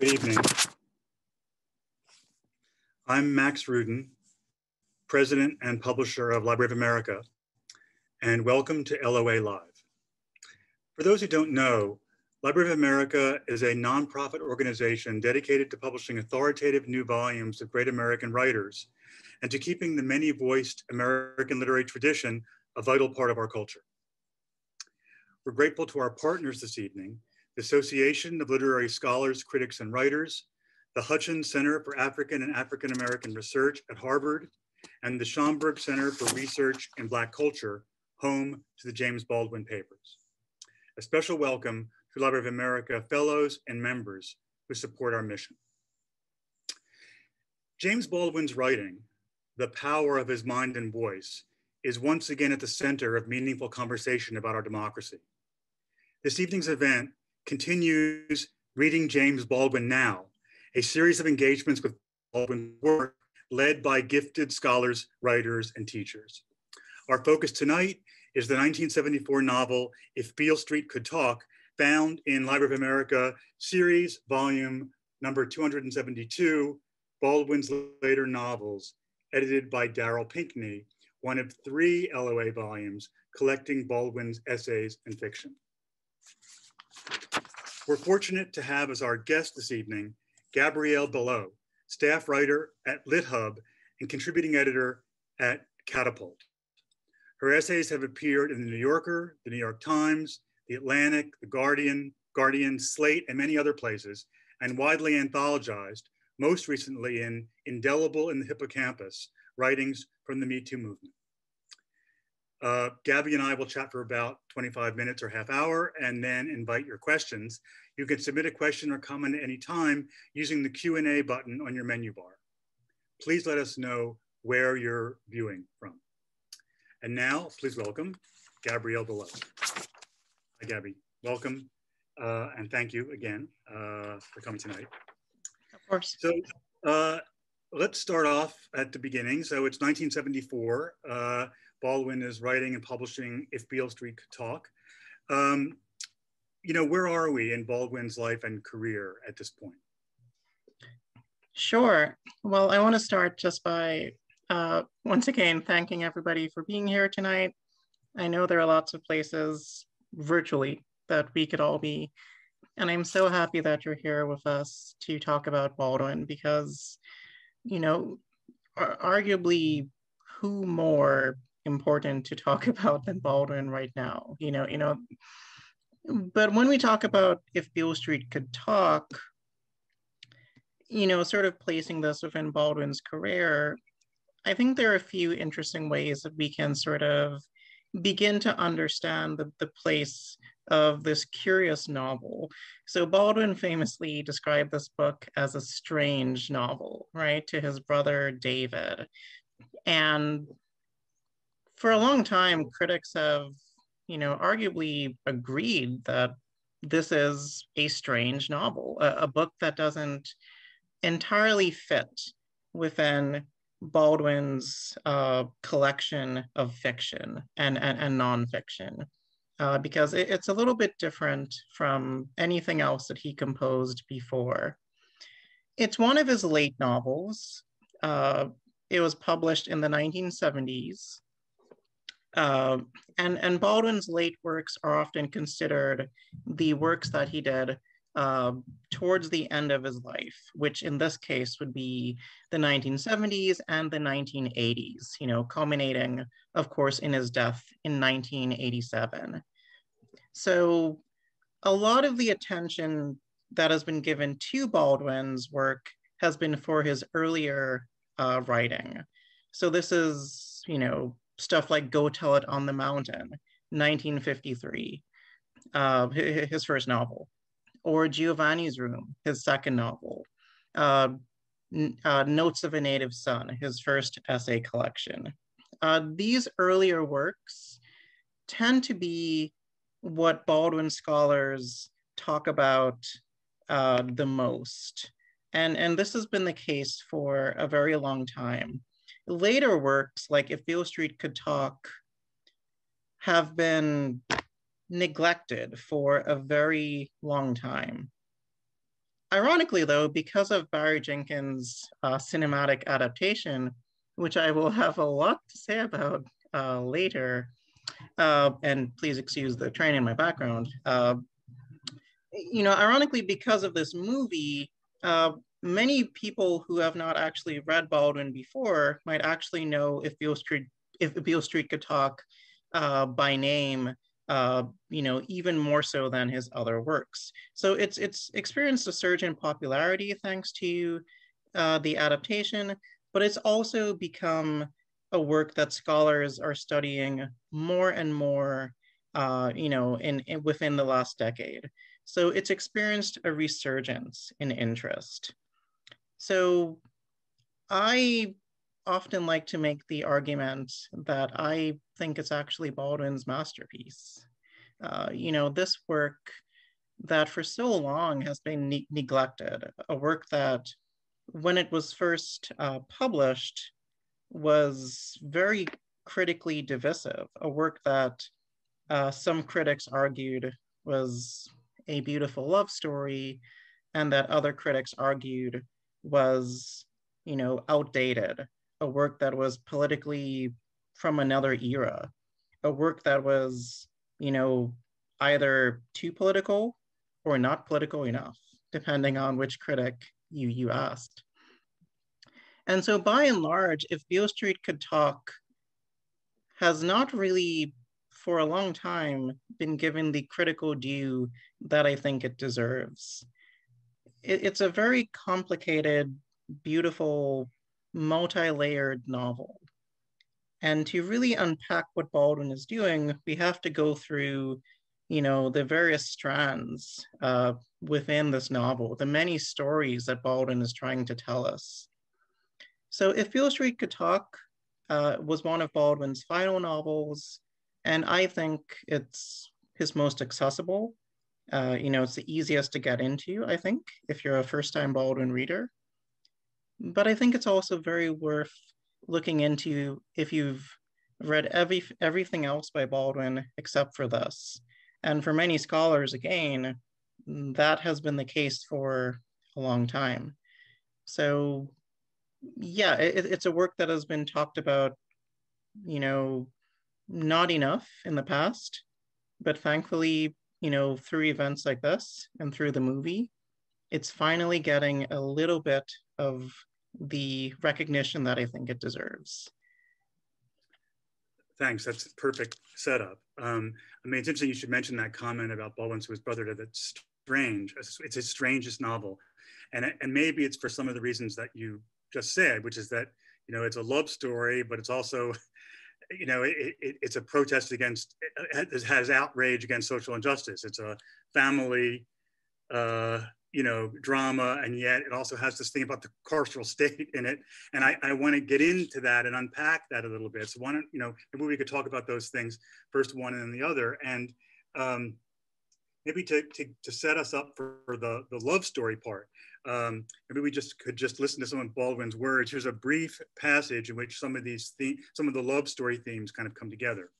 Good evening. I'm Max Rudin, President and Publisher of Library of America, and welcome to LOA Live. For those who don't know, Library of America is a nonprofit organization dedicated to publishing authoritative new volumes of great American writers and to keeping the many-voiced American literary tradition a vital part of our culture. We're grateful to our partners this evening, the Association of Literary Scholars, Critics, and Writers, the Hutchins Center for African and African American Research at Harvard, and the Schomburg Center for Research in Black Culture, home to the James Baldwin Papers. A special welcome to Library of America fellows and members who support our mission. James Baldwin's writing, the power of his mind and voice, is once again at the center of meaningful conversation about our democracy. This evening's event continues Reading James Baldwin Now, a series of engagements with Baldwin's work led by gifted scholars, writers, and teachers. Our focus tonight is the 1974 novel, If Beale Street Could Talk, found in Library of America series volume number 272, Baldwin's later novels, edited by Darryl Pinckney, one of three LOA volumes collecting Baldwin's essays and fiction. We're fortunate to have as our guest this evening, Gabrielle Bellot, staff writer at LitHub and contributing editor at Catapult. Her essays have appeared in the New Yorker, the New York Times, the Atlantic, the Guardian, Guardian, Slate, and many other places, and widely anthologized, most recently in Indelible in the Hippocampus, writings from the Me Too movement. Uh, Gabby and I will chat for about 25 minutes or half hour and then invite your questions. You can submit a question or comment at any time using the Q&A button on your menu bar. Please let us know where you're viewing from. And now, please welcome Gabrielle Bellot. Hi, Gabby. Welcome, uh, and thank you again uh, for coming tonight. Of course. So uh, let's start off at the beginning. So it's 1974. Baldwin is writing and publishing If Beale Street Could Talk. Um, you know, where are we in Baldwin's life and career at this point? Sure. Well, I want to start just by uh, once again thanking everybody for being here tonight. I know there are lots of places virtually that we could all be. And I'm so happy that you're here with us to talk about Baldwin because, you know, arguably, who more important to talk about than Baldwin right now? You know, you know. But when we talk about if Beale Street could talk, you know, sort of placing this within Baldwin's career, I think there are a few interesting ways that we can sort of begin to understand the, the place of this curious novel. So Baldwin famously described this book as a strange novel, right, to his brother David. And for a long time, critics have, you know, arguably agreed that this is a strange novel, a, a book that doesn't entirely fit within Baldwin's uh, collection of fiction and, and, and nonfiction. Uh, because it, it's a little bit different from anything else that he composed before. It's one of his late novels. Uh, it was published in the 1970s. Uh, and, and Baldwin's late works are often considered the works that he did uh, towards the end of his life, which in this case would be the 1970s and the 1980s, you know, culminating, of course, in his death in 1987. So a lot of the attention that has been given to Baldwin's work has been for his earlier uh, writing. So this is, you know, stuff like Go Tell It on the Mountain, 1953, uh, his first novel or Giovanni's Room, his second novel, uh, uh, Notes of a Native Son, his first essay collection. Uh, these earlier works tend to be what Baldwin scholars talk about uh, the most. And, and this has been the case for a very long time. Later works, like If Beale Street Could Talk, have been neglected for a very long time. ironically, though, because of Barry Jenkins' uh, cinematic adaptation, which I will have a lot to say about uh, later, uh, and please excuse the train in my background. Uh, you know, ironically, because of this movie, uh, many people who have not actually read Baldwin before might actually know if Beale Street, if Beale Street could talk uh, by name, uh, you know, even more so than his other works. So it's it's experienced a surge in popularity thanks to uh, the adaptation, but it's also become a work that scholars are studying more and more, uh, you know, in, in within the last decade. So it's experienced a resurgence in interest. So I often like to make the argument that I think it's actually Baldwin's masterpiece. Uh, you know, this work that for so long has been ne neglected, a work that when it was first uh, published was very critically divisive, a work that uh, some critics argued was a beautiful love story and that other critics argued was, you know, outdated, a work that was politically from another era, a work that was, you know, either too political or not political enough, depending on which critic you, you asked. And so by and large, if Beale Street could talk has not really for a long time been given the critical due that I think it deserves. It, it's a very complicated, beautiful, multi-layered novel. And to really unpack what Baldwin is doing, we have to go through, you know, the various strands uh, within this novel, the many stories that Baldwin is trying to tell us. So If Beale Street Could Talk uh, was one of Baldwin's final novels, and I think it's his most accessible. Uh, you know, it's the easiest to get into, I think, if you're a first-time Baldwin reader. But I think it's also very worth looking into if you've read every everything else by Baldwin except for this. And for many scholars, again, that has been the case for a long time. So yeah, it, it's a work that has been talked about, you know, not enough in the past, but thankfully, you know, through events like this and through the movie, it's finally getting a little bit of the recognition that I think it deserves. Thanks. That's perfect setup. Um, I mean, it's interesting you should mention that comment about Baldwin to his brother that it's strange. It's his strangest novel. And, and maybe it's for some of the reasons that you just said, which is that, you know, it's a love story, but it's also you know, it, it, it's a protest against, it has outrage against social injustice. It's a family, uh, you know, drama, and yet it also has this thing about the carceral state in it. And I, I want to get into that and unpack that a little bit. So why don't, you know, maybe we could talk about those things, first one and then the other. And um, maybe to, to, to set us up for the, the love story part um, maybe we just could just listen to some of Baldwin's words. Here's a brief passage in which some of these some of the love story themes kind of come together.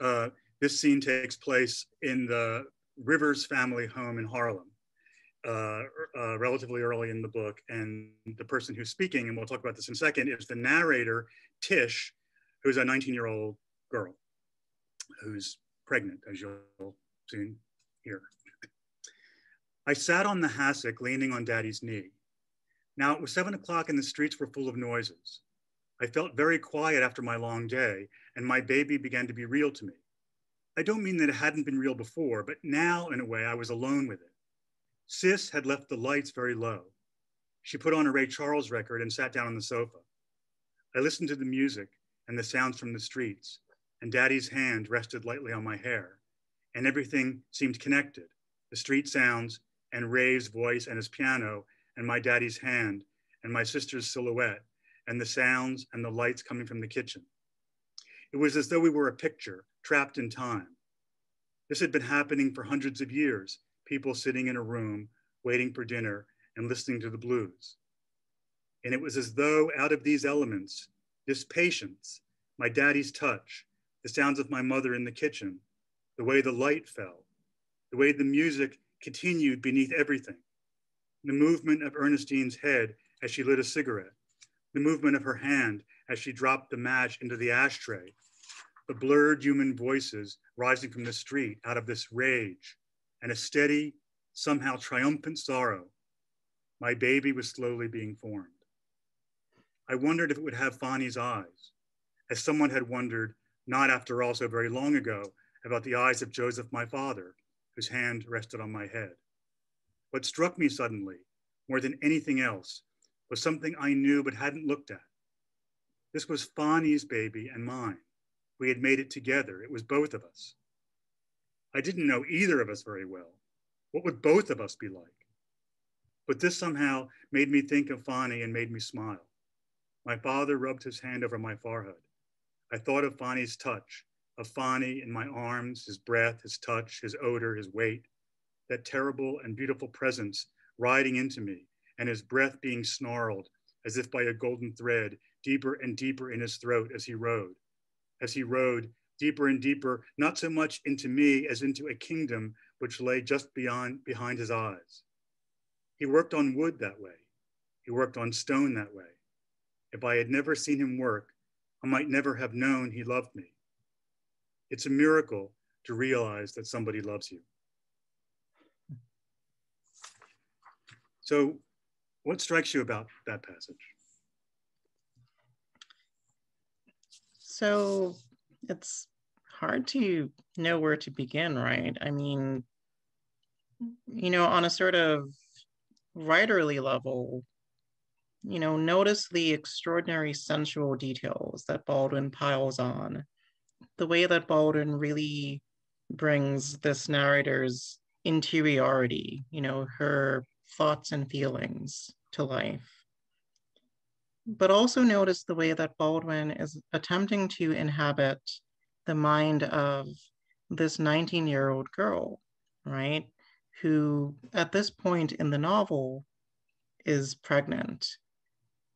Uh, this scene takes place in the Rivers family home in Harlem, uh, uh, relatively early in the book. And the person who's speaking, and we'll talk about this in a second, is the narrator, Tish, who's a 19 year old girl who's pregnant, as you'll soon hear. I sat on the hassock leaning on daddy's knee. Now it was seven o'clock and the streets were full of noises. I felt very quiet after my long day and my baby began to be real to me. I don't mean that it hadn't been real before, but now in a way I was alone with it. Sis had left the lights very low. She put on a Ray Charles record and sat down on the sofa. I listened to the music and the sounds from the streets, and daddy's hand rested lightly on my hair, and everything seemed connected the street sounds and Ray's voice and his piano and my daddy's hand and my sister's silhouette and the sounds and the lights coming from the kitchen. It was as though we were a picture trapped in time. This had been happening for hundreds of years, people sitting in a room waiting for dinner and listening to the blues. And it was as though out of these elements, this patience, my daddy's touch, the sounds of my mother in the kitchen, the way the light fell, the way the music continued beneath everything, the movement of Ernestine's head as she lit a cigarette, the movement of her hand as she dropped the match into the ashtray, the blurred human voices rising from the street out of this rage and a steady, somehow triumphant sorrow. My baby was slowly being formed. I wondered if it would have Fonny's eyes, as someone had wondered, not after all so very long ago, about the eyes of Joseph, my father, whose hand rested on my head. What struck me suddenly, more than anything else, was something I knew but hadn't looked at. This was Fonny's baby and mine. We had made it together. It was both of us. I didn't know either of us very well. What would both of us be like? But this somehow made me think of Fonny and made me smile. My father rubbed his hand over my forehead. I thought of Fonny's touch, of Fonny in my arms, his breath, his touch, his odor, his weight, that terrible and beautiful presence riding into me, and his breath being snarled as if by a golden thread, deeper and deeper in his throat as he rode. As he rode, deeper and deeper, not so much into me as into a kingdom which lay just beyond behind his eyes. He worked on wood that way. He worked on stone that way. If I had never seen him work, I might never have known he loved me. It's a miracle to realize that somebody loves you. So, what strikes you about that passage? So, it's hard to know where to begin, right? I mean, you know, on a sort of writerly level, you know, notice the extraordinary sensual details that Baldwin piles on, the way that Baldwin really brings this narrator's interiority, you know, her thoughts and feelings to life. But also notice the way that Baldwin is attempting to inhabit the mind of this 19 year old girl, right? Who at this point in the novel is pregnant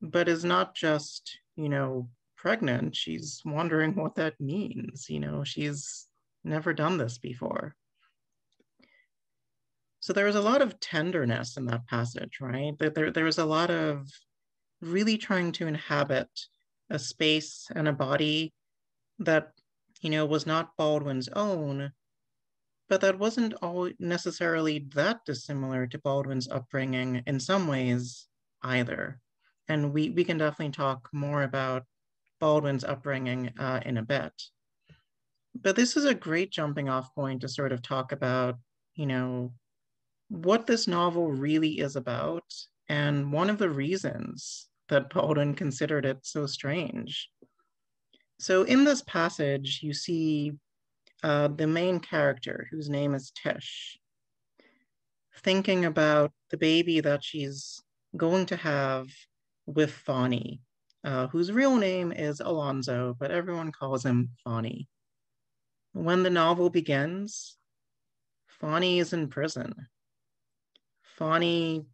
but is not just, you know, pregnant. She's wondering what that means. You know, she's never done this before. So there was a lot of tenderness in that passage, right? There, there was a lot of really trying to inhabit a space and a body that, you know, was not Baldwin's own, but that wasn't all necessarily that dissimilar to Baldwin's upbringing in some ways either and we, we can definitely talk more about Baldwin's upbringing uh, in a bit. But this is a great jumping off point to sort of talk about, you know, what this novel really is about and one of the reasons that Baldwin considered it so strange. So in this passage, you see uh, the main character, whose name is Tish, thinking about the baby that she's going to have with Fonny, uh, whose real name is Alonzo, but everyone calls him Fonny. When the novel begins, Fonny is in prison. Fonny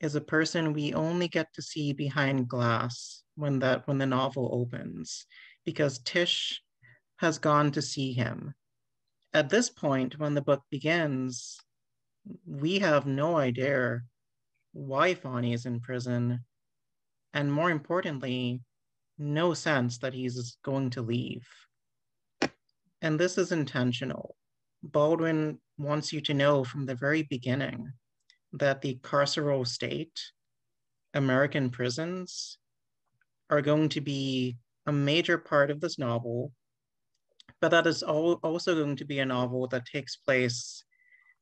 is a person we only get to see behind glass when that when the novel opens, because Tish has gone to see him. At this point, when the book begins, we have no idea why Fonny is in prison and more importantly, no sense that he's going to leave. And this is intentional. Baldwin wants you to know from the very beginning that the carceral state, American prisons, are going to be a major part of this novel, but that is also going to be a novel that takes place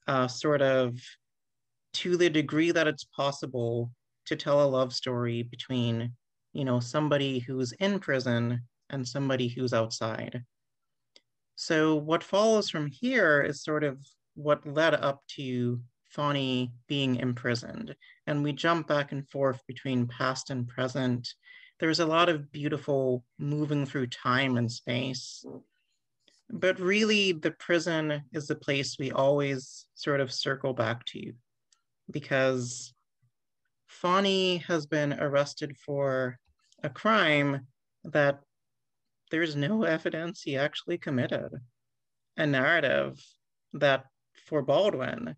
uh, sort of to the degree that it's possible to tell a love story between, you know, somebody who's in prison and somebody who's outside. So what follows from here is sort of what led up to Fonny being imprisoned. And we jump back and forth between past and present. There's a lot of beautiful moving through time and space. But really, the prison is the place we always sort of circle back to because Fonny has been arrested for a crime that there's no evidence he actually committed. A narrative that for Baldwin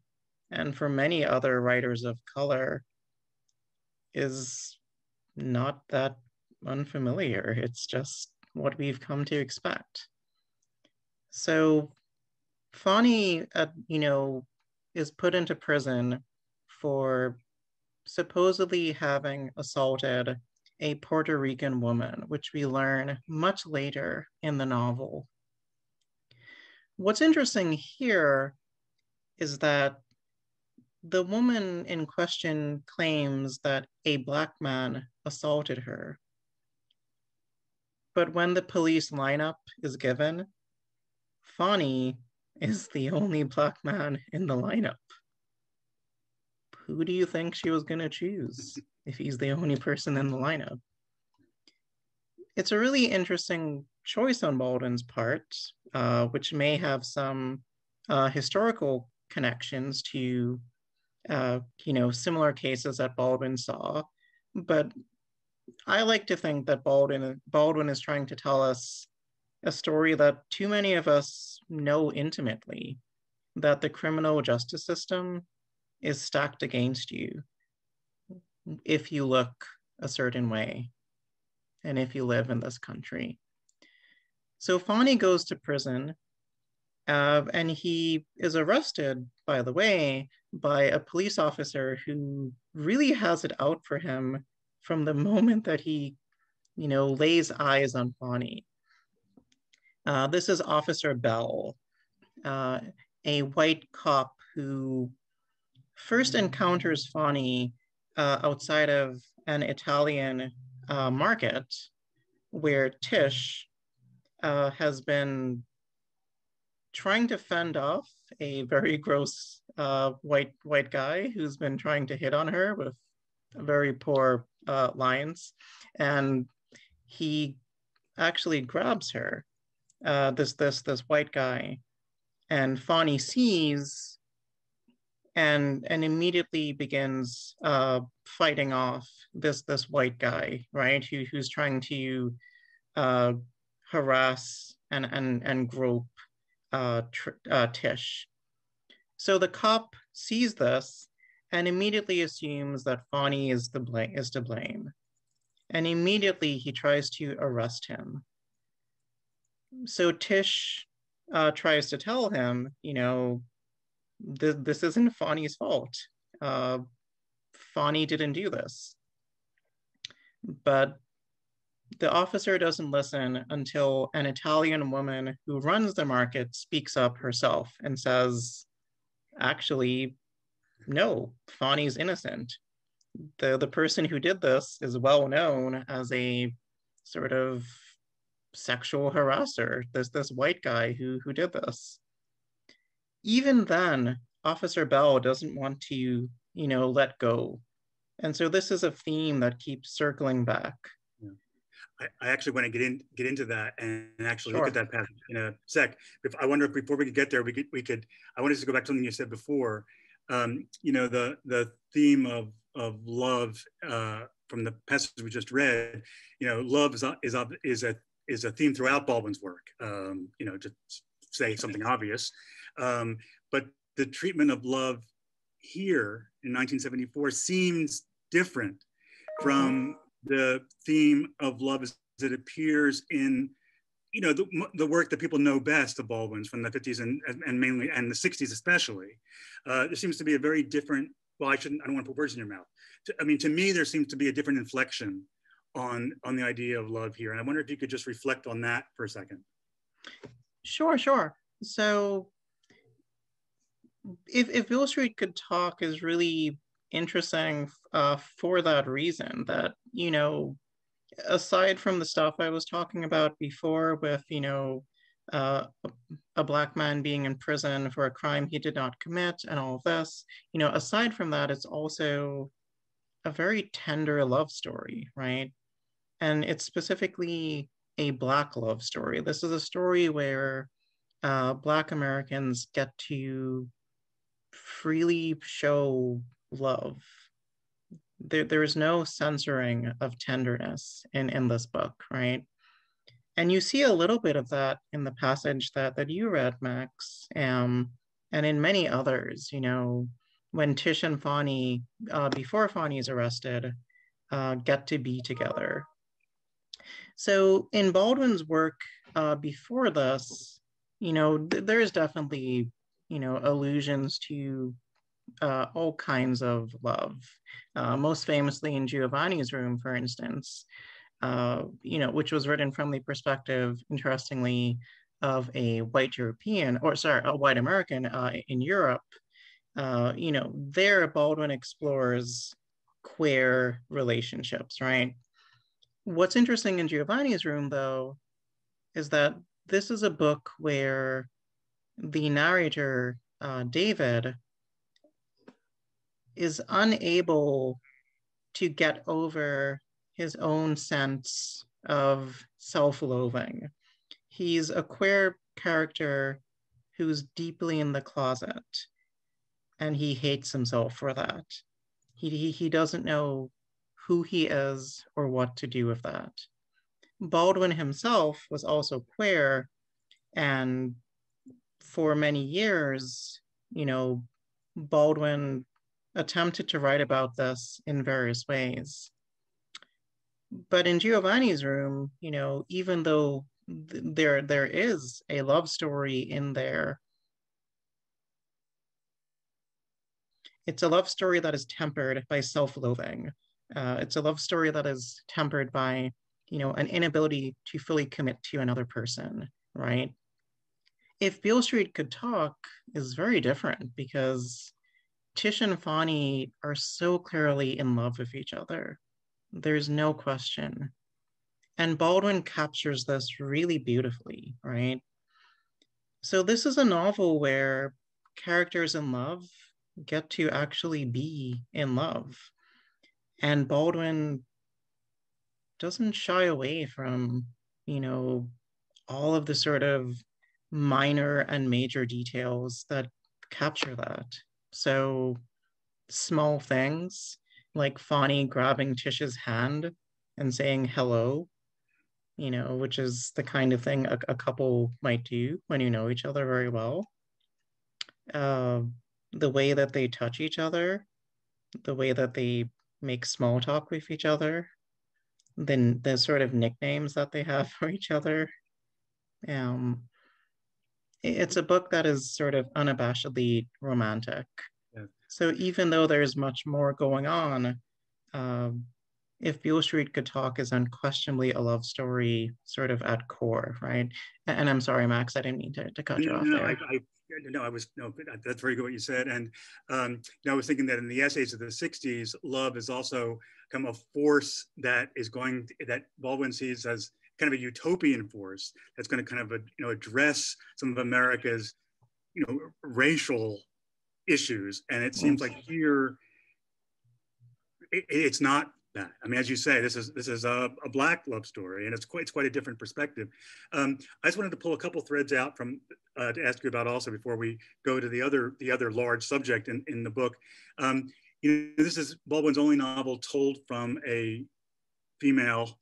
and for many other writers of color is not that unfamiliar. It's just what we've come to expect. So Fonny, uh, you know, is put into prison for supposedly having assaulted a Puerto Rican woman, which we learn much later in the novel. What's interesting here is that the woman in question claims that a Black man assaulted her. But when the police lineup is given, Fonny is the only Black man in the lineup. Who do you think she was going to choose if he's the only person in the lineup? It's a really interesting choice on Baldwin's part, uh, which may have some uh, historical connections to uh, you know, similar cases that Baldwin saw. But I like to think that Baldwin, Baldwin is trying to tell us a story that too many of us know intimately, that the criminal justice system is stacked against you if you look a certain way and if you live in this country. So Fonny goes to prison uh, and he is arrested, by the way, by a police officer who really has it out for him from the moment that he, you know, lays eyes on Fonny. Uh, this is Officer Bell, uh, a white cop who first encounters Fonny uh, outside of an Italian uh, market where Tish uh, has been trying to fend off a very gross uh, white white guy who's been trying to hit on her with very poor uh, lines, and he actually grabs her. Uh, this this this white guy, and Fonny sees, and and immediately begins uh, fighting off this this white guy, right? Who who's trying to uh, harass and and and grope uh, uh, Tish. So the cop sees this and immediately assumes that Fonny is, the is to blame. And immediately he tries to arrest him. So Tish uh, tries to tell him, you know, th- this isn't Fonny's fault. Uh, Fonny didn't do this. But the officer doesn't listen until an Italian woman who runs the market speaks up herself and says, actually, no, Fonny's innocent. The, the person who did this is well known as a sort of sexual harasser. There's this white guy who, who did this. Even then, Officer Bell doesn't want to, you know, let go. And so this is a theme that keeps circling back I, I actually want to get in get into that and actually sure. look at that passage in a sec. If I wonder if before we could get there, we could we could. I wanted to go back to something you said before. Um, you know the the theme of of love uh, from the passage we just read. You know, love is a, is a, is a is a theme throughout Baldwin's work. Um, you know, to say something obvious, um, but the treatment of love here in 1974 seems different from the theme of love as it appears in you know the, the work that people know best of Baldwin's from the 50s and, and mainly and the 60s especially. Uh, there seems to be a very different. Well, I shouldn't. I don't want to put words in your mouth. To, I mean, to me, there seems to be a different inflection on on the idea of love here, and I wonder if you could just reflect on that for a second. Sure, sure. So, if if Beale Street Could Talk is really interesting uh, for that reason that, you know, aside from the stuff I was talking about before with, you know, uh, a, black man being in prison for a crime he did not commit and all of this, you know, aside from that, it's also a very tender love story, right? And it's specifically a black love story. This is a story where uh, black Americans get to freely show love. There, there is no censoring of tenderness in, in this book, right? And you see a little bit of that in the passage that, that you read, Max, um, and in many others, you know, when Tish and Fonny, uh, before Fonny is arrested, uh, get to be together. So in Baldwin's work uh, before this, you know, th- there's definitely, you know, allusions to uh, all kinds of love. Uh, most famously in Giovanni's Room, for instance, uh, you know, which was written from the perspective, interestingly, of a white European, or sorry, a white American uh, in Europe. Uh, you know, there Baldwin explores queer relationships, right? What's interesting in Giovanni's Room, though, is that this is a book where the narrator, uh, David, is unable to get over his own sense of self loathing. He's a queer character who's deeply in the closet and he hates himself for that. He, he, he doesn't know who he is or what to do with that. Baldwin himself was also queer and for many years, you know, Baldwin attempted to write about this in various ways. But in Giovanni's room, you know, even though th- there there is a love story in there, it's a love story that is tempered by self-loathing. Uh, it's a love story that is tempered by, you know, an inability to fully commit to another person, right? If Beale Street could talk is very different because Tish and Fonny are so clearly in love with each other. There's no question. And Baldwin captures this really beautifully, right? So, this is a novel where characters in love get to actually be in love. And Baldwin doesn't shy away from, you know, all of the sort of minor and major details that capture that. So small things like Fonny grabbing Tish's hand and saying hello, you know, which is the kind of thing a, a couple might do when you know each other very well. Uh, the way that they touch each other, the way that they make small talk with each other, then the sort of nicknames that they have for each other. Um, it's a book that is sort of unabashedly romantic. Yeah. So even though there's much more going on, um, if Beale Street Could Talk is unquestionably a love story, sort of at core, right? And I'm sorry, Max, I didn't mean to, to cut no, you off no, there. I, I, no, I was no, that's very good what you said. And um, I was thinking that in the essays of the '60s, love is also come a force that is going that Baldwin sees as kind of a utopian force that's going to kind of uh, you know address some of America's you know racial issues. And it seems like here it, it's not that. I mean, as you say, this is this is a, a black love story, and it's quite it's quite a different perspective. Um, I just wanted to pull a couple threads out from uh, to ask you about also before we go to the other the other large subject in, in the book. Um, you know, this is Baldwin's only novel told from a female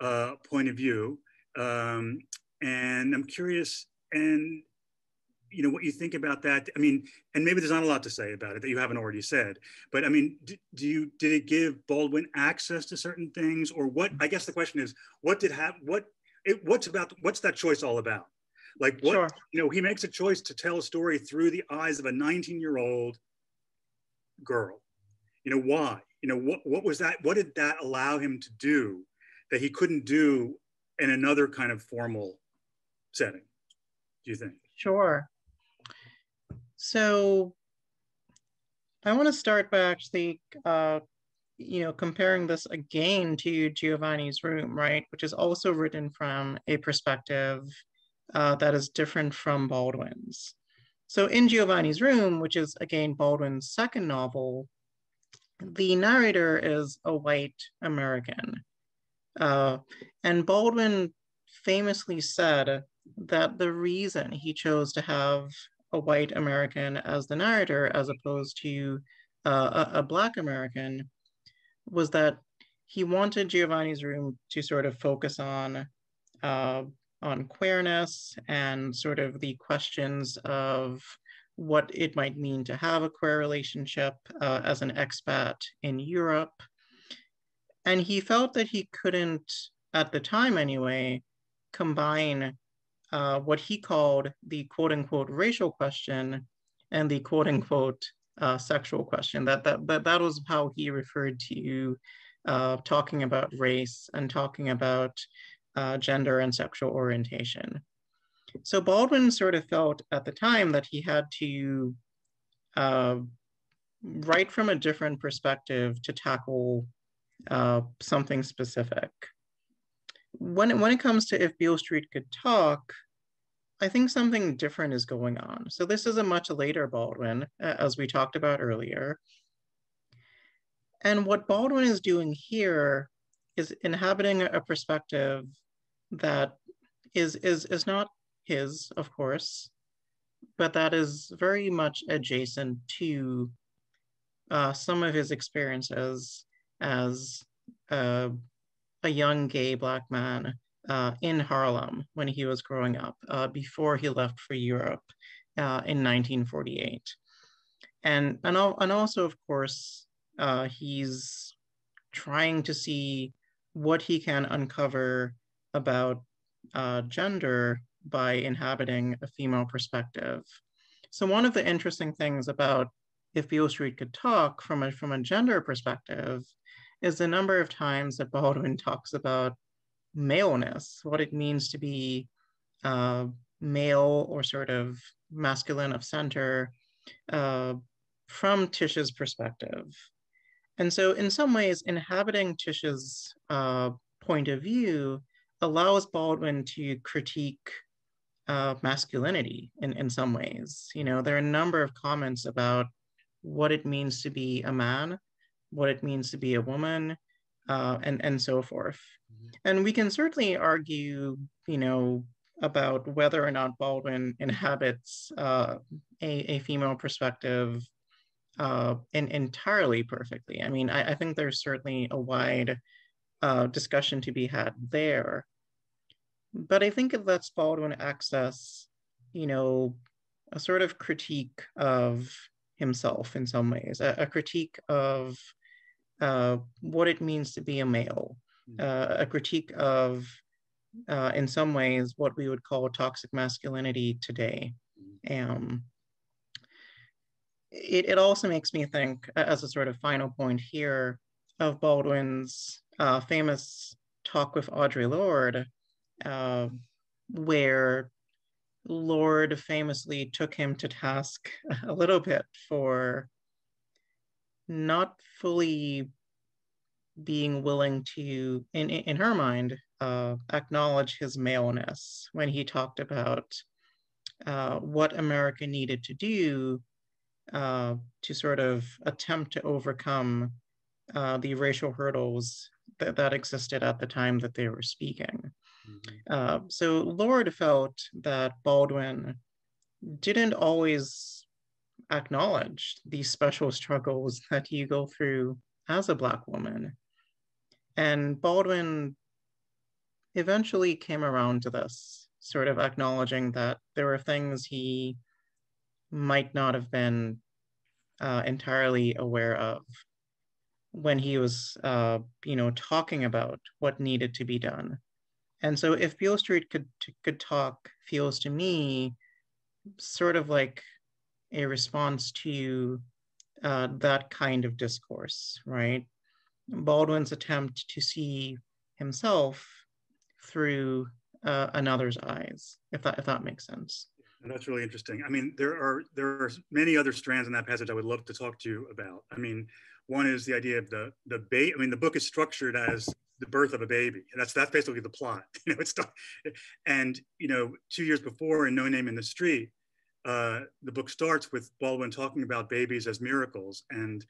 uh, point of view. Um, and I'm curious, and you know what you think about that. I mean, and maybe there's not a lot to say about it that you haven't already said. But I mean, do, do you did it give Baldwin access to certain things, or what? I guess the question is, what did have what? It, what's about what's that choice all about? Like what sure. you know, he makes a choice to tell a story through the eyes of a 19 year old girl. You know why? You know what? What was that? What did that allow him to do that he couldn't do in another kind of formal setting, do you think? Sure. So I want to start by actually, uh, you know, comparing this again to Giovanni's Room, right, which is also written from a perspective uh, that is different from Baldwin's. So in Giovanni's Room, which is again Baldwin's second novel, the narrator is a white American uh, and Baldwin famously said that the reason he chose to have a white American as the narrator as opposed to uh, a, a, Black American was that he wanted Giovanni's Room to sort of focus on uh, on queerness and sort of the questions of what it might mean to have a queer relationship uh, as an expat in Europe And he felt that he couldn't, at the time anyway, combine uh, what he called the quote unquote racial question and the quote unquote uh, sexual question. That, that, that, that was how he referred to uh, talking about race and talking about uh, gender and sexual orientation. So Baldwin sort of felt at the time that he had to uh, write from a different perspective to tackle uh, something specific. When, when it comes to if Beale Street could talk, I think something different is going on. So this is a much later Baldwin, as we talked about earlier. And what Baldwin is doing here is inhabiting a perspective that is, is, is not his, of course, but that is very much adjacent to uh, some of his experiences as uh, a young gay Black man uh, in Harlem when he was growing up, uh, before he left for Europe uh, in 1948. And, and, and also, of course, uh, he's trying to see what he can uncover about uh, gender by inhabiting a female perspective. So one of the interesting things about if Beale Street could talk from a, from a gender perspective is the number of times that Baldwin talks about maleness, what it means to be uh, male or sort of masculine of center uh, from Tish's perspective. And so in some ways, inhabiting Tish's uh, point of view allows Baldwin to critique uh, masculinity in, in some ways. You know, there are a number of comments about what it means to be a man, what it means to be a woman, uh, and, and so forth. Mm-hmm. And we can certainly argue, you know, about whether or not Baldwin inhabits uh, a, a female perspective uh, in, entirely perfectly. I mean, I, I, think there's certainly a wide uh, discussion to be had there. But I think it lets Baldwin access, you know, a sort of critique of himself in some ways, a, a critique of uh, what it means to be a male, hmm. uh, a critique of, uh, in some ways, what we would call toxic masculinity today. Hmm. Um, it, it also makes me think, as a sort of final point here, of Baldwin's uh, famous talk with Audre Lorde, uh, where Lorde famously took him to task a little bit for not fully being willing to, in, in her mind, uh, acknowledge his maleness when he talked about uh, what America needed to do uh, to sort of attempt to overcome uh, the racial hurdles that, that existed at the time that they were speaking. Uh, so Lorde felt that Baldwin didn't always acknowledge these special struggles that you go through as a Black woman. And Baldwin eventually came around to this, sort of acknowledging that there were things he might not have been uh, entirely aware of when he was, uh, you know, talking about what needed to be done. And so if Beale Street could, could talk feels to me sort of like a response to uh, that kind of discourse, right? Baldwin's attempt to see himself through uh, another's eyes, if that if that makes sense. And that's really interesting. I mean, there are there are many other strands in that passage I would love to talk to you about. I mean, one is the idea of the the baby. I mean, the book is structured as the birth of a baby. And that's that's basically the plot. You know, it's and you know, two years before in No Name in the Street, uh, the book starts with Baldwin talking about babies as miracles and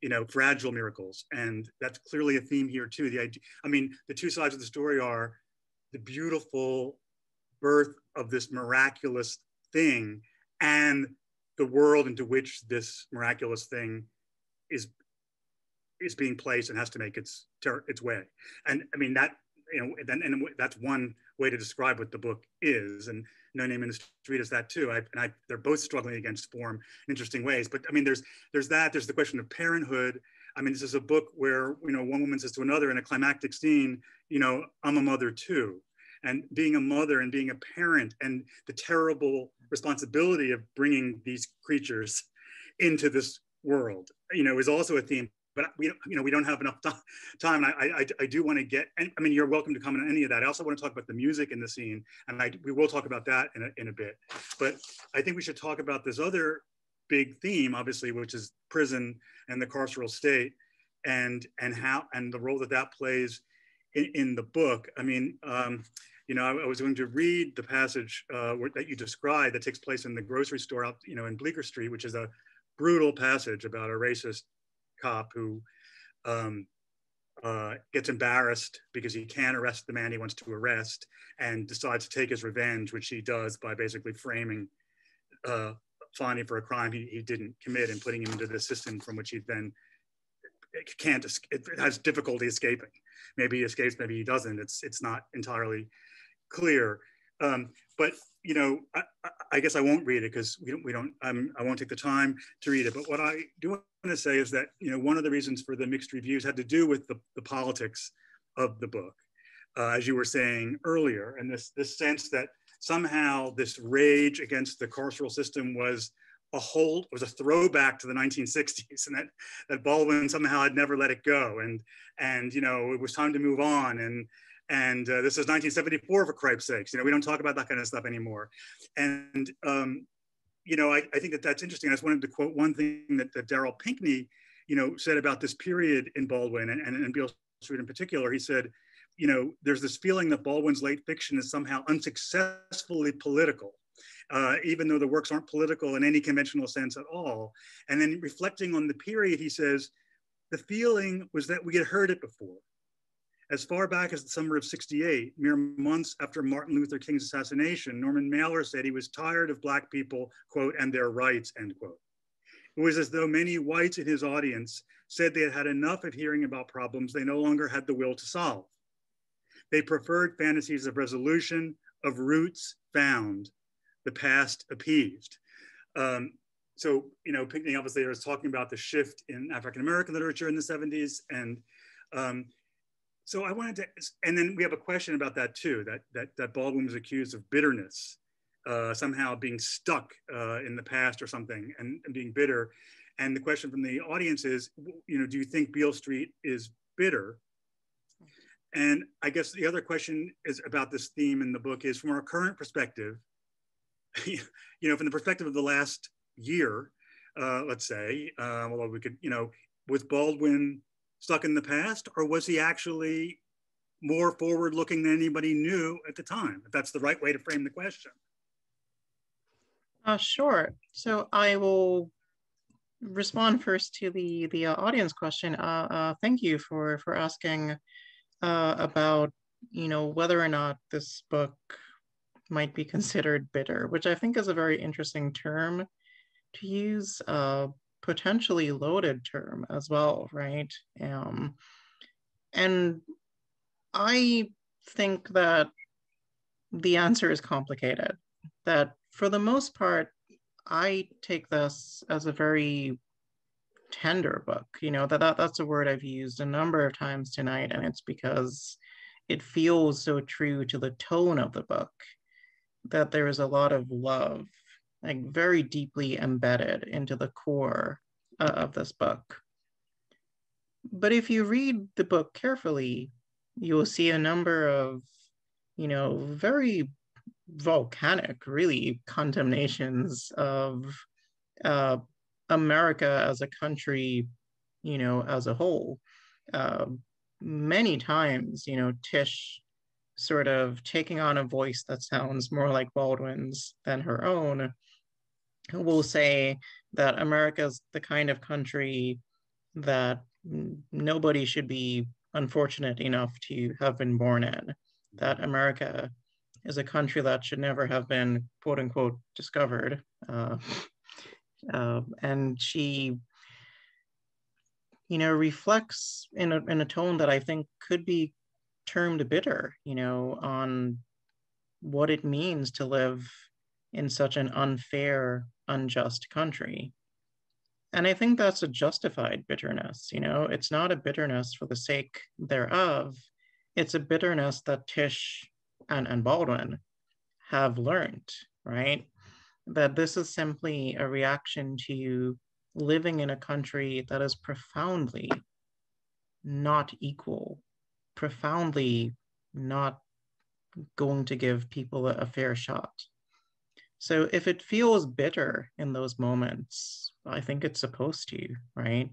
you know fragile miracles, and that's clearly a theme here too. The idea, I mean, the two sides of the story are the beautiful birth of this miraculous thing and the world into which this miraculous thing is is being placed and has to make its its way. And I mean that you know then and that's one way to describe what the book is. And No Name in the Street is that too. I, and I, they're both struggling against form in interesting ways. But I mean, there's there's that. There's the question of parenthood. I mean, this is a book where, you know, one woman says to another in a climactic scene, you know, I'm a mother too. And being a mother and being a parent and the terrible responsibility of bringing these creatures into this world, you know, is also a theme. But we, you know, we don't have enough time. I, I, I do want to get. And, I mean, you're welcome to comment on any of that. I also want to talk about the music in the scene, and I we will talk about that in a, in a bit. But I think we should talk about this other big theme, obviously, which is prison and the carceral state, and and how and the role that that plays in, in the book. I mean, um, you know, I, I, was going to read the passage uh, that you described that takes place in the grocery store out, you know, in Bleecker Street, which is a brutal passage about a racist cop who um, uh, gets embarrassed because he can't arrest the man he wants to arrest and decides to take his revenge, which he does by basically framing uh, Fonny for a crime he, he didn't commit and putting him into the system from which he then can't, it has difficulty escaping. Maybe he escapes, maybe he doesn't. It's, it's not entirely clear. Um, but you know, I, I, guess I won't read it because we don't, we don't I won't take the time to read it. But what I do to say is that, you know, one of the reasons for the mixed reviews had to do with the, the politics of the book, uh, as you were saying earlier, and this, this sense that somehow this rage against the carceral system was a hold was a throwback to the 1960s and that, that Baldwin somehow had never let it go. And and you know it was time to move on. And and uh, this is 1974 for Christ's sakes. You know we don't talk about that kind of stuff anymore. And um, you know I, I think that that's interesting I just wanted to quote one thing that, that Darryl Pinckney you know said about this period in Baldwin and, and, and Beale Street in particular he said you know, there's this feeling that Baldwin's late fiction is somehow unsuccessfully political, uh, even though the works aren't political in any conventional sense at all. And then reflecting on the period, he says, the feeling was that we had heard it before. As far back as the summer of 68, mere months after Martin Luther King's assassination, Norman Mailer said he was tired of Black people, quote, and their rights, end quote. It was as though many whites in his audience said they had had enough of hearing about problems they no longer had the will to solve. They preferred fantasies of resolution, of roots found, the past appeased. Um, so, you know, Pinckney obviously was talking about the shift in African American literature in the 70s. And um, so I wanted to, and then we have a question about that too, that, that, that Baldwin was accused of bitterness, uh, somehow being stuck uh, in the past or something and, and being bitter. And the question from the audience is, you know, do you think Beale Street is bitter? And I guess the other question is about this theme in the book is from our current perspective, you know, from the perspective of the last year, uh, let's say, uh, although we could, you know, with Baldwin stuck in the past or was he actually more forward looking than anybody knew at the time? If that's the right way to frame the question. Uh, sure. So I will respond first to the the uh, audience question. Uh, uh, thank you for for asking uh, about you know whether or not this book might be considered bitter, which I think is a very interesting term to use, a potentially loaded term as well, right? Um, and I think that the answer is complicated. That for the most part, I take this as a very tender book. You know, that, that that's a word I've used a number of times tonight, and it's because it feels so true to the tone of the book that there is a lot of love, like very deeply embedded into the core uh, of this book. But if you read the book carefully, you will see a number of, you know, very volcanic, really, condemnations of uh, America as a country, you know, as a whole. Uh, many times, you know, Tish sort of taking on a voice that sounds more like Baldwin's than her own, will say that America is the kind of country that nobody should be unfortunate enough to have been born in, that America is a country that should never have been quote unquote discovered. Uh, um, and she, you know, reflects in a, in a tone that I think could be termed bitter, you know, on what it means to live in such an unfair, unjust country. And I think that's a justified bitterness. You know, it's not a bitterness for the sake thereof. It's a bitterness that Tish and, and Baldwin have learned, right? That this is simply a reaction to living in a country that is profoundly not equal, profoundly not going to give people a, a fair shot. So if it feels bitter in those moments, I think it's supposed to, right?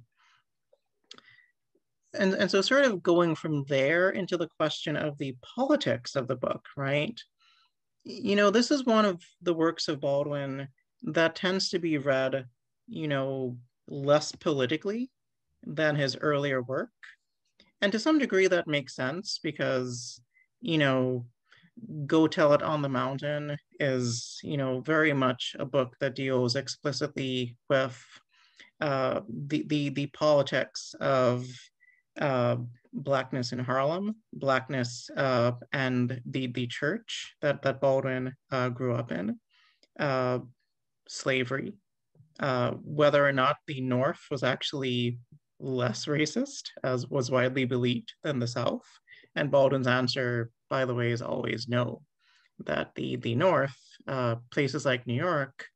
And, and so sort of going from there into the question of the politics of the book, right? You know, this is one of the works of Baldwin that tends to be read, you know, less politically than his earlier work. And to some degree that makes sense because, you know, Go Tell It on the Mountain is, you know, very much a book that deals explicitly with uh, the, the, the politics of uh, blackness in Harlem, blackness uh, and the, the church that, that Baldwin uh, grew up in, uh, slavery, uh, whether or not the North was actually less racist, as was widely believed, than the South. And Baldwin's answer by the way, is always no. That the, the North, uh, places like New York,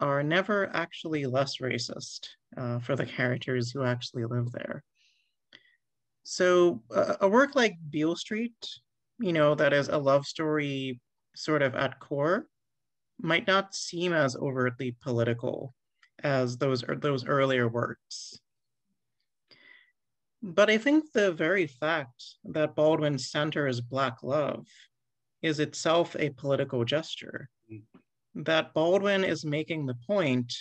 are never actually less racist uh, for the characters who actually live there. So uh, a work like Beale Street, you know, that is a love story sort of at core, might not seem as overtly political as those those earlier works. But I think the very fact that Baldwin centers Black love is itself a political gesture. Mm-hmm. That Baldwin is making the point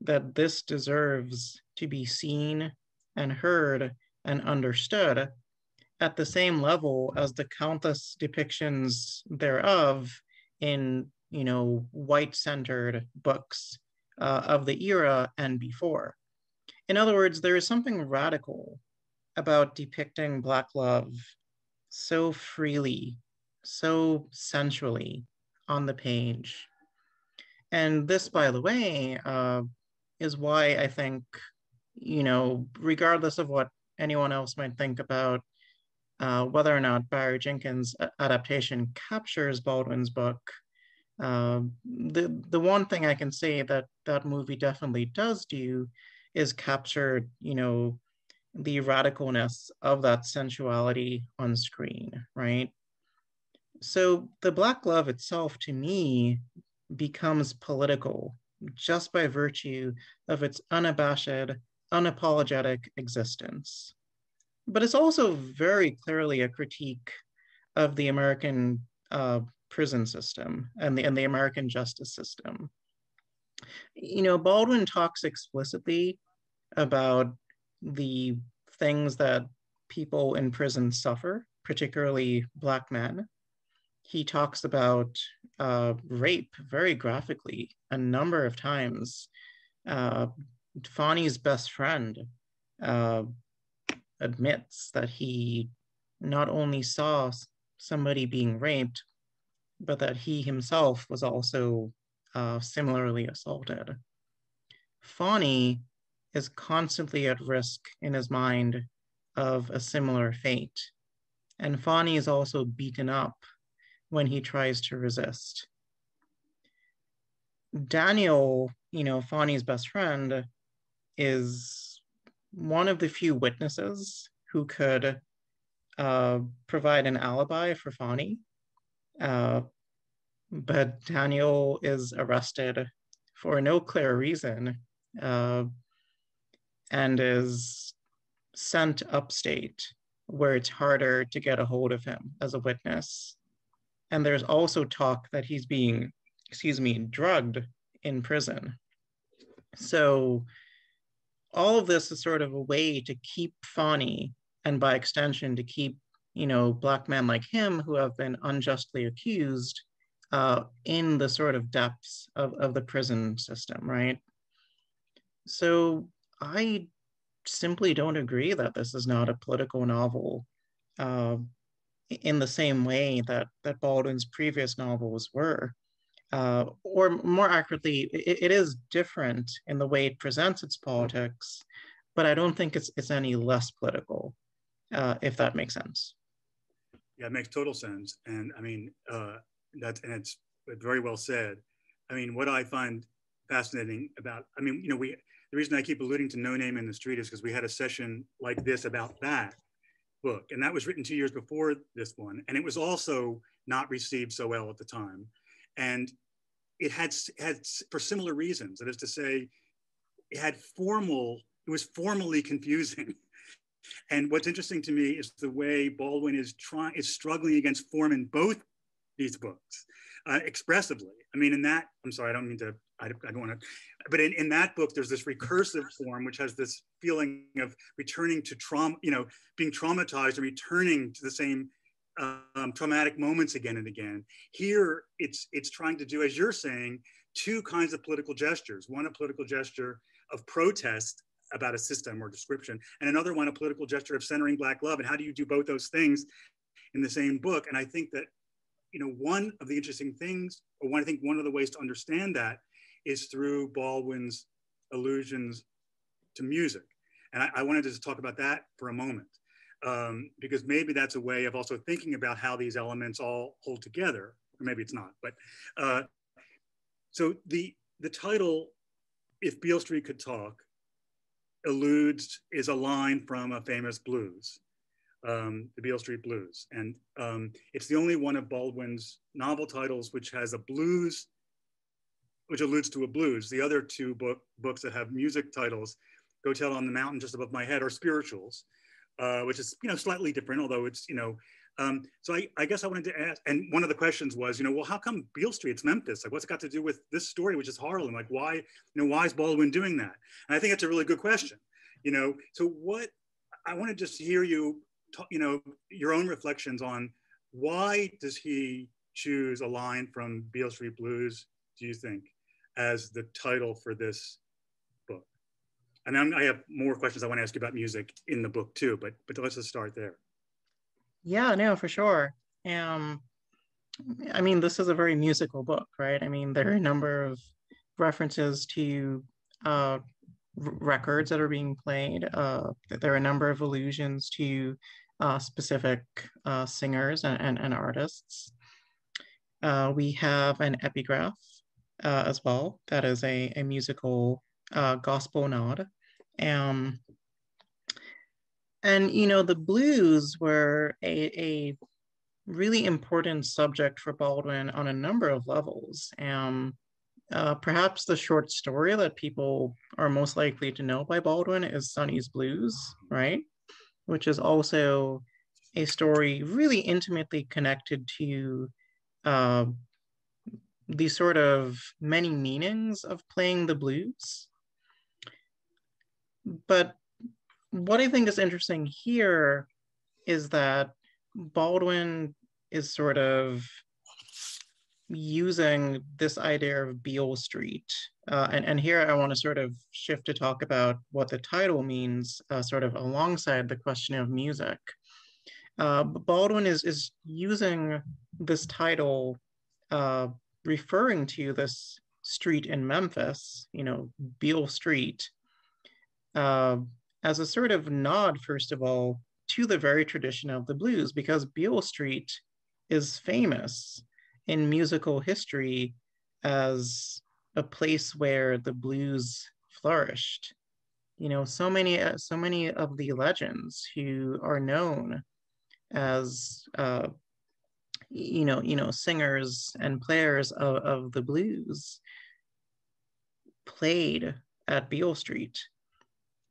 that this deserves to be seen and heard and understood at the same level as the countless depictions thereof in you know white-centered books uh, of the era and before. In other words, there is something radical about depicting Black love so freely, so sensually on the page. And this, by the way, uh, is why I think, you know, regardless of what anyone else might think about uh, whether or not Barry Jenkins' adaptation captures Baldwin's book, uh, the the one thing I can say that that movie definitely does do is capture, you know, the radicalness of that sensuality on screen, right? So the Black love itself, to me, becomes political just by virtue of its unabashed, unapologetic existence. But it's also very clearly a critique of the American uh, prison system and the, and the American justice system. You know, Baldwin talks explicitly about the things that people in prison suffer, particularly Black men. He talks about uh, rape very graphically a number of times. Uh, Fonny's best friend uh, admits that he not only saw somebody being raped, but that he himself was also uh, similarly assaulted. Fonny is constantly at risk in his mind of a similar fate. And Fonny is also beaten up when he tries to resist. Daniel, you know, Fonny's best friend, is one of the few witnesses who could uh, provide an alibi for Fonny. Uh, but Daniel is arrested for no clear reason uh, and is sent upstate where it's harder to get a hold of him as a witness. And there's also talk that he's being, excuse me, drugged in prison. So all of this is sort of a way to keep Fonny and by extension to keep, you know, black men like him who have been unjustly accused uh, in the sort of depths of, of the prison system, right? So I simply don't agree that this is not a political novel uh, in the same way that, that Baldwin's previous novels were. uh, or more accurately, it, it is different in the way it presents its politics, but I don't think it's, it's any less political, uh, if that makes sense. Yeah, it makes total sense. And I mean, uh, that's, and it's very well said. I mean, what I find fascinating about, I mean, you know, we, the reason I keep alluding to No Name in the Street is because we had a session like this about that book. And that was written two years before this one. And it was also not received so well at the time. And it had, had for similar reasons. That is to say, it had formal, it was formally confusing. And what's interesting to me is the way Baldwin is trying is struggling against form in both these books uh, expressively. I mean, in that, I'm sorry, I don't mean to, I, I don't want to, but in, in that book, there's this recursive form, which has this feeling of returning to trauma, you know, being traumatized and returning to the same um, traumatic moments again and again. Here, it's, it's trying to do, as you're saying, two kinds of political gestures. One, a political gesture of protest about a system or description, and another one, a political gesture of centering Black love. And how do you do both those things in the same book? And I think that you know, one of the interesting things, or one, I think one of the ways to understand that is through Baldwin's allusions to music. And I, I wanted to just talk about that for a moment, um, because maybe that's a way of also thinking about how these elements all hold together, or maybe it's not. But uh, so the the title, "If Beale Street Could Talk," alludes is a line from a famous blues um, the Beale Street Blues. And um, it's the only one of Baldwin's novel titles which has a blues, which alludes to a blues. The other two book, books that have music titles, Go Tell on the Mountain Just Above My Head, are spirituals, uh, which is, you know, slightly different, although it's, you know, um, so I, I, guess I wanted to ask, and one of the questions was, you know, well, how come Beale Street's Memphis? Like, what's it got to do with this story, which is Harlem? Like, why, you know, why is Baldwin doing that? And I think it's a really good question, you know. So what I want to just hear you you know, your own reflections on why does he choose a line from Beale Street Blues, do you think, as the title for this book? And I'm, i have more questions I want to ask you about music in the book too, but, but let's just start there. Yeah, no, for sure. Um, I mean, this is a very musical book, right? I mean, there are a number of references to uh, records that are being played. Uh, there are a number of allusions to uh, specific uh, singers and, and, and artists. Uh, we have an epigraph uh, as well. That is a, a musical uh, gospel nod. Um, and, you know, the blues were a, a really important subject for Baldwin on a number of levels. Um, uh, perhaps the short story that people are most likely to know by Baldwin is Sonny's Blues, right? Which is also a story really intimately connected to uh, the sort of many meanings of playing the blues. But what I think is interesting here is that Baldwin is sort of using this idea of Beale Street. Uh, and, and here I want to sort of shift to talk about what the title means, uh, sort of alongside the question of music. Uh, Baldwin is, is using this title uh, referring to this street in Memphis, you know, Beale Street, uh, as a sort of nod, first of all, to the very tradition of the blues, because Beale Street is famous in musical history as a place where the blues flourished. You know, so many, uh, so many of the legends who are known as uh, you know, you know, singers and players of, of the blues played at Beale Street.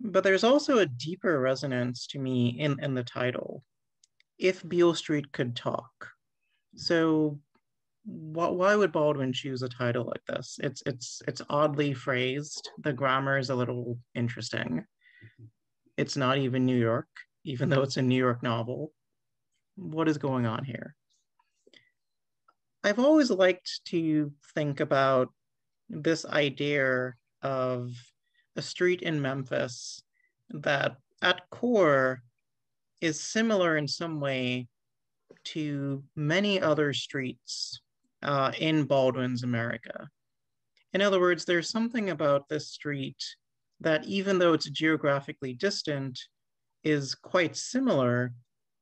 But there's also a deeper resonance to me in, in the title. If Beale Street could talk. So wh- why would Baldwin choose a title like this? It's it's it's oddly phrased. The grammar is a little interesting. It's not even New York, even though it's a New York novel. What is going on here? I've always liked to think about this idea of a street in Memphis that at core is similar in some way to many other streets uh, in Baldwin's America. In other words, there's something about this street that, even though it's geographically distant, is quite similar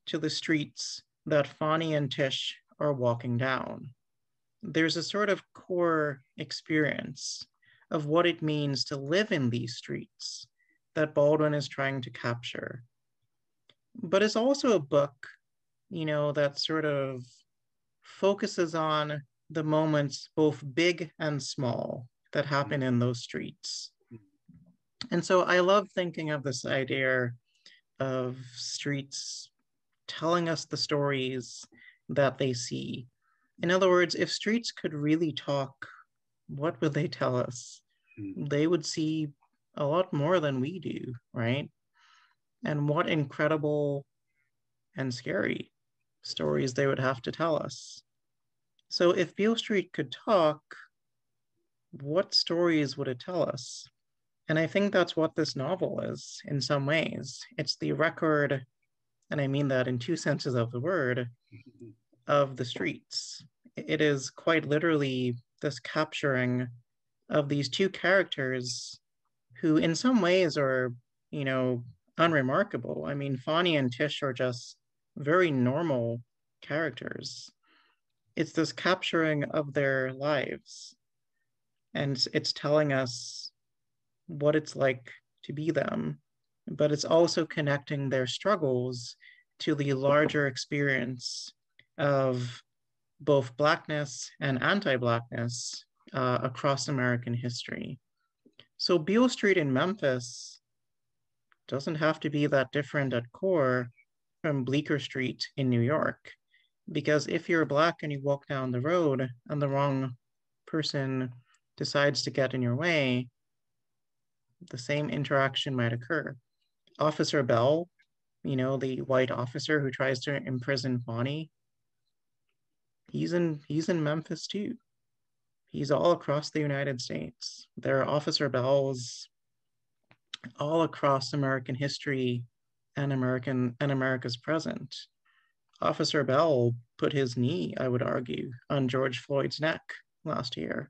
to the streets that Fonny and Tish are walking down. There's a sort of core experience of what it means to live in these streets that Baldwin is trying to capture. But it's also a book, you know, that sort of focuses on the moments, both big and small, that happen in those streets. And so I love thinking of this idea of streets telling us the stories that they see. In other words, if streets could really talk, what would they tell us? Hmm. They would see a lot more than we do, right? And what incredible and scary stories they would have to tell us. So if Beale Street could talk, what stories would it tell us? And I think that's what this novel is in some ways. It's the record, and I mean that in two senses of the word, mm-hmm. of the streets. It is quite literally this capturing of these two characters who, in some ways, are, you know, unremarkable. I mean, Fonny and Tish are just very normal characters. It's this capturing of their lives. And it's telling us what it's like to be them, but it's also connecting their struggles to the larger experience of both Blackness and anti Blackness uh, across American history. So Beale Street in Memphis doesn't have to be that different at core from Bleecker Street in New York. Because if you're Black and you walk down the road and the wrong person decides to get in your way, the same interaction might occur. Officer Bell, you know, the white officer who tries to imprison Fonny, he's in he's in Memphis too. He's all across the United States. There are Officer Bells all across American history and American and America's present. Officer Bell put his knee, I would argue, on George Floyd's neck last year.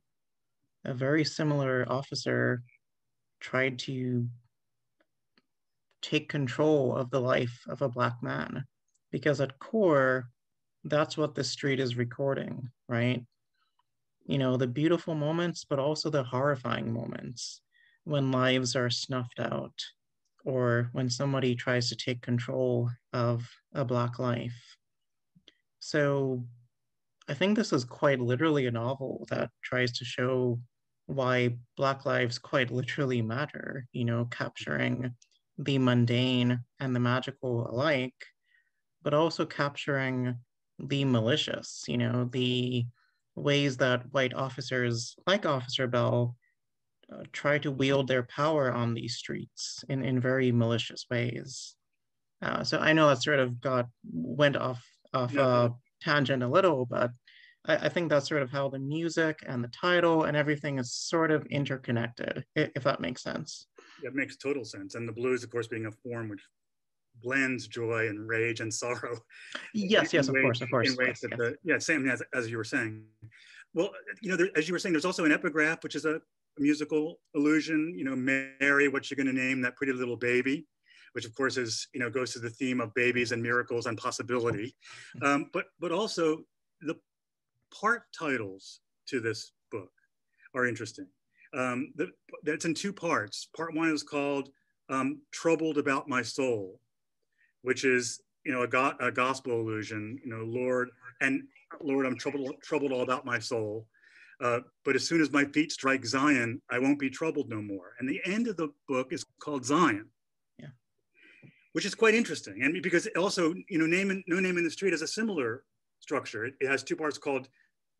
A very similar officer tried to take control of the life of a Black man. Because at core, that's what the street is recording, right? You know, the beautiful moments, but also the horrifying moments when lives are snuffed out or when somebody tries to take control of a Black life. So I think this is quite literally a novel that tries to show why Black lives quite literally matter, you know, capturing the mundane and the magical alike, but also capturing the malicious, you know, the ways that white officers like Officer Bell uh, try to wield their power on these streets in, in very malicious ways. Uh, so I know that sort of got went off off yeah. uh, tangent a little, but I, I, think that's sort of how the music and the title and everything is sort of interconnected, if that makes sense. It makes total sense. And the blues, of course, being a form which blends joy and rage and sorrow. Yes, yes, of ways, course, of course. In ways yes, that yes. The, yeah, same as, as you were saying. Well, you know, there, as you were saying, there's also an epigraph, which is a, a musical allusion. You know, Mary, what you're going to name that pretty little baby, which of course is you know goes to the theme of babies and miracles and possibility. Um, but but also the part titles to this book are interesting. Um, the, that's in two parts. Part one is called um, "Troubled About My Soul," which is you know a, go a gospel allusion. You know, Lord and Lord, I'm troubled troubled all about my soul. Uh, but as soon as my feet strike Zion, I won't be troubled no more. And the end of the book is called Zion, yeah. which is quite interesting. And because also, you know, name in, no name in the street has a similar structure. It, it, has two parts called,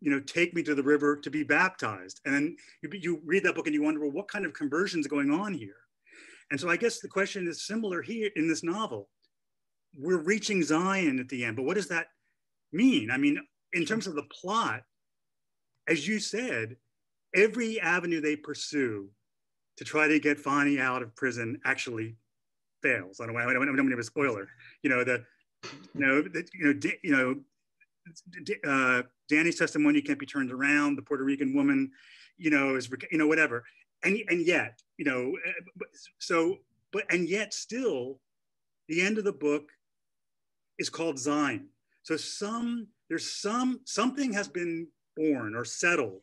you know, take me to the river to be baptized. And then you, you read that book and you wonder, well, what kind of conversion is going on here? And so I guess the question is similar here in this novel we're reaching Zion at the end, but what does that mean? I mean, in terms of the plot, as you said, every avenue they pursue to try to get Fonny out of prison actually fails. I don't, I don't, I don't, I don't have a spoiler. You know the, you know, the, you know, you know, uh, Danny's testimony can't be turned around. The Puerto Rican woman, you know, is you know whatever, and and yet you know, so but and yet still, the end of the book is called Zion. So some there's some something has been born or settled,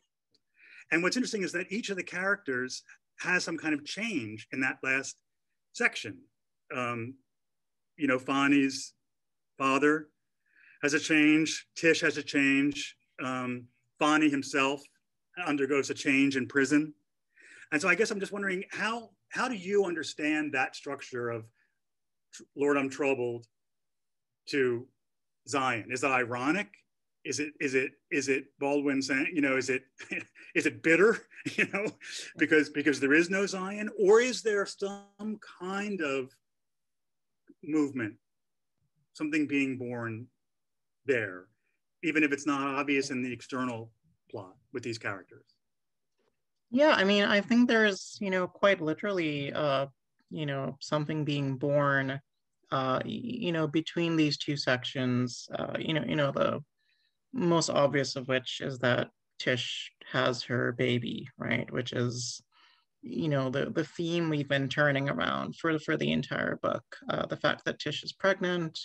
and what's interesting is that each of the characters has some kind of change in that last section. Um, you know, Fonny's father has a change. Tish has a change. Um, Fonny himself undergoes a change in prison. And so I guess I'm just wondering how how do you understand that structure of Lord I'm troubled to Zion? Is that ironic? Is it is it is it Baldwin saying you know is it is it bitter you know because because there is no Zion or is there some kind of movement something being born there, even if it's not obvious in the external plot with these characters. Yeah, I mean, I think there's, you know, quite literally, uh, you know, something being born, uh, you know, between these two sections. Uh, you know, you know, the most obvious of which is that Tish has her baby, right? Which is you know the the theme we've been turning around for for the entire book uh, the fact that tish is pregnant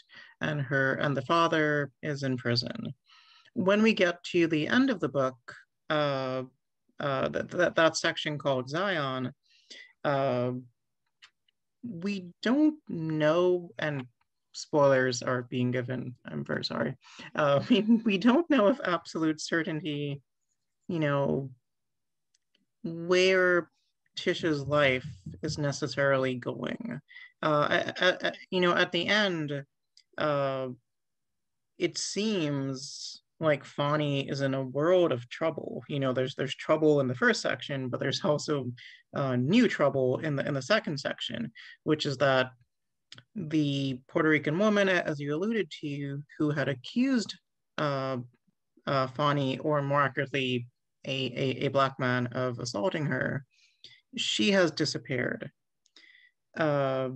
and her and the father is in prison. When we get to the end of the book uh, uh, that, that that section called zion uh, we don't know and spoilers are being given i'm very sorry uh, we, we don't know with absolute certainty you know where Tish's life is necessarily going. Uh, at, at, you know, at the end, uh, it seems like Fonny is in a world of trouble. You know, there's there's trouble in the first section, but there's also uh, new trouble in the in the second section, which is that the Puerto Rican woman, as you alluded to, who had accused uh, uh, Fonny, or more accurately, a, a, a black man of assaulting her, she has disappeared. Uh,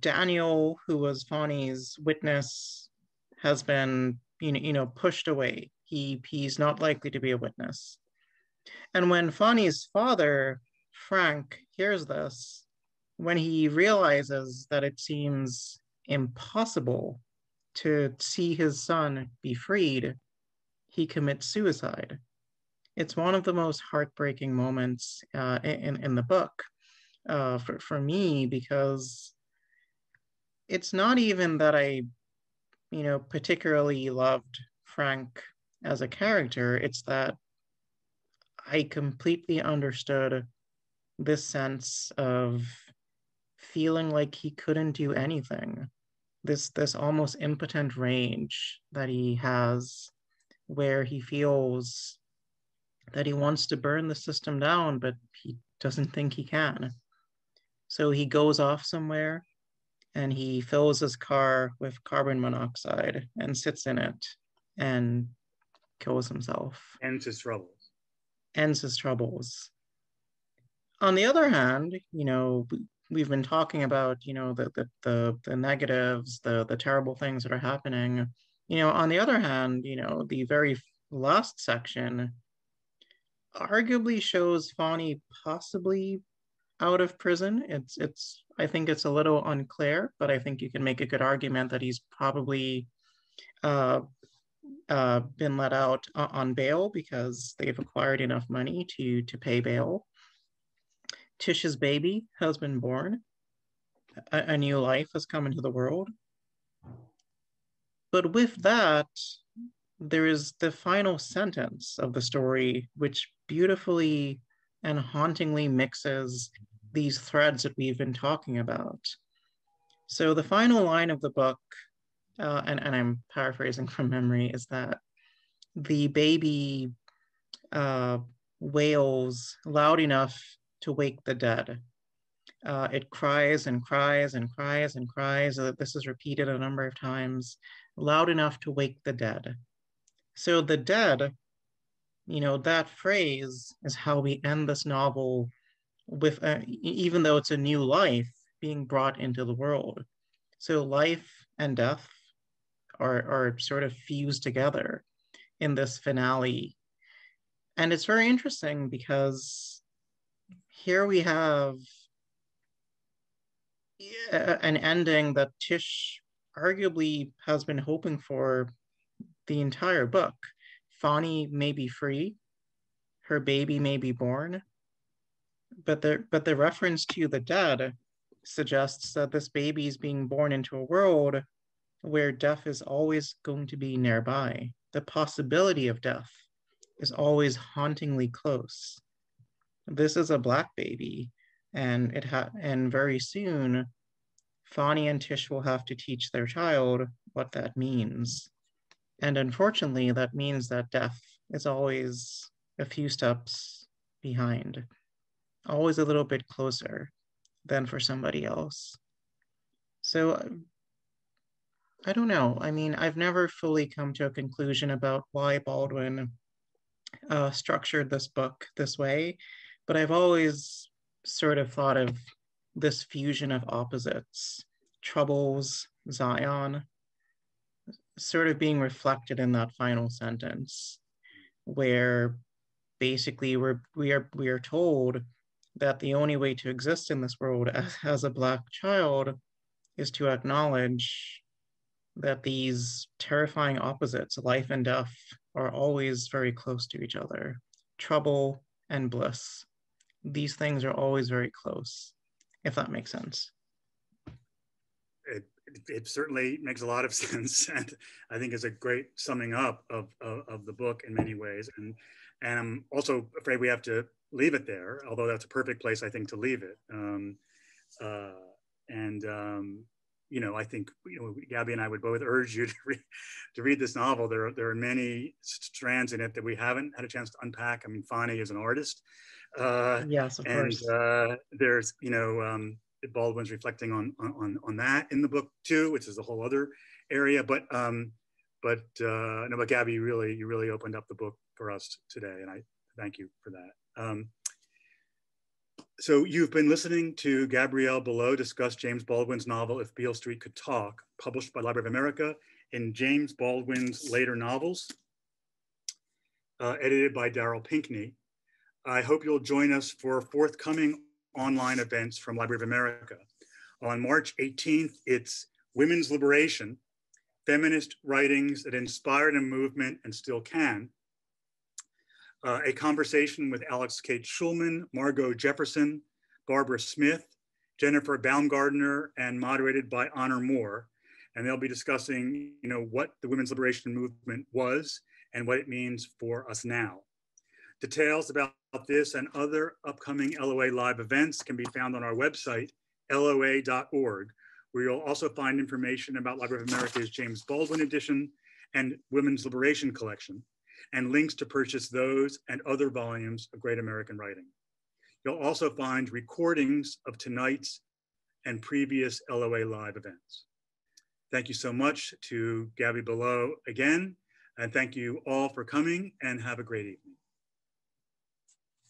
Daniel, who was Fonny's witness, has been you know, you know pushed away. He he's not likely to be a witness. And when Fonny's father, Frank, hears this, when he realizes that it seems impossible to see his son be freed, he commits suicide it's one of the most heartbreaking moments uh, in, in the book uh, for, for me because it's not even that I, you know, particularly loved Frank as a character. It's that I completely understood this sense of feeling like he couldn't do anything. This this almost impotent rage that he has where he feels that he wants to burn the system down, but he doesn't think he can. So he goes off somewhere and he fills his car with carbon monoxide and sits in it and kills himself. Ends his troubles. Ends his troubles. On the other hand, you know, we've been talking about, you know, the the the, the negatives, the the terrible things that are happening. You know, on the other hand, you know, the very last section arguably shows Fonny possibly out of prison. It's it's I think it's a little unclear, but I think you can make a good argument that he's probably uh, uh, been let out on bail because they've acquired enough money to to pay bail. Tish's baby has been born. A, a new life has come into the world. But with that, there is the final sentence of the story, which beautifully and hauntingly mixes these threads that we've been talking about. So the final line of the book, uh, and, and I'm paraphrasing from memory, is that the baby uh, wails loud enough to wake the dead. Uh, it cries and cries and cries and cries. Uh, this is repeated a number of times, loud enough to wake the dead. So the dead, you know, that phrase is how we end this novel with, uh, even though it's a new life being brought into the world. So life and death are, are sort of fused together in this finale. And it's very interesting because here we have an ending that Tish arguably has been hoping for the entire book. Fonny may be free, her baby may be born, but the but the reference to the dead suggests that this baby is being born into a world where death is always going to be nearby. The possibility of death is always hauntingly close. This is a black baby, and it ha- and very soon, Fonny and Tish will have to teach their child what that means. And unfortunately, that means that death is always a few steps behind, always a little bit closer than for somebody else. So I don't know. I mean, I've never fully come to a conclusion about why Baldwin uh, structured this book this way, but I've always sort of thought of this fusion of opposites, troubles, Zion, sort of being reflected in that final sentence, where basically we're we are we are told that the only way to exist in this world as, as a black child is to acknowledge that these terrifying opposites, life and death, are always very close to each other. Trouble and bliss. These things are always very close, if that makes sense. It, certainly makes a lot of sense. And I think is a great summing up of, of, of the book in many ways. And, and I'm also afraid we have to leave it there, although that's a perfect place, I think, to leave it. Um, uh, and um, you know, I think you know, Gabby and I would both urge you to read, to read this novel. There, there are many strands in it that we haven't had a chance to unpack. I mean, Fonny is an artist. Uh, yes, of and, course. Uh, there's, you know, um, Baldwin's reflecting on, on on that in the book too, which is a whole other area. But um, but uh, no, but Gabby, you really you really opened up the book for us today, and I thank you for that. Um, so you've been listening to Gabrielle Bellot discuss James Baldwin's novel If Beale Street Could Talk, published by Library of America in James Baldwin's later novels, uh, edited by Darryl Pinckney. I hope you'll join us for forthcoming online events from Library of America. On March 18th, it's Women's Liberation, Feminist Writings That Inspired a Movement and Still Can, uh, a conversation with Alix Kates Shulman, Margo Jefferson, Barbara Smith, Jennifer Baumgardner, and moderated by Honor Moore. And they'll be discussing, you know, what the women's liberation movement was and what it means for us now. Details about this and other upcoming LOA live events can be found on our website, loa.org, where you'll also find information about Library of America's James Baldwin edition and Women's Liberation Collection and links to purchase those and other volumes of Great American Writing. You'll also find recordings of tonight's and previous LOA live events. Thank you so much to Gabby Bellot again, and thank you all for coming and have a great evening.